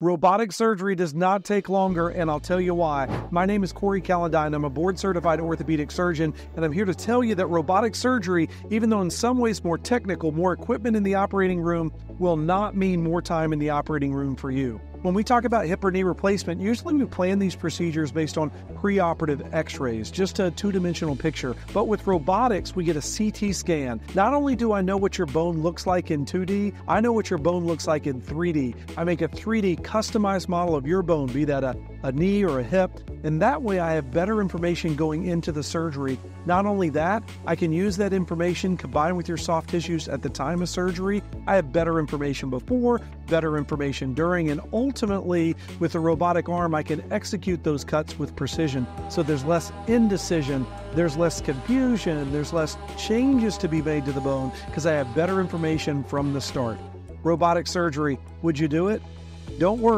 Robotic surgery does not take longer, and I'll tell you why. My name is Cory Calendine. I'm a board certified orthopedic surgeon, and I'm here to tell you that robotic surgery, even though in some ways more technical, more equipment in the operating room, will not mean more time in the operating room for you. When we talk about hip or knee replacement, usually we plan these procedures based on preoperative x rays, just a two dimensional picture. But with robotics, we get a CT scan. Not only do I know what your bone looks like in 2D, I know what your bone looks like in 3D. I make a 3D customized model of your bone, be that a, a knee or a hip, and that way I have better information going into the surgery. Not only that, I can use that information combined with your soft tissues at the time of surgery. I have better information before, better information during, and ultimately, with a robotic arm, I can execute those cuts with precision. So there's less indecision, there's less confusion, there's less changes to be made to the bone because I have better information from the start. Robotic surgery, would you do it? Don't worry.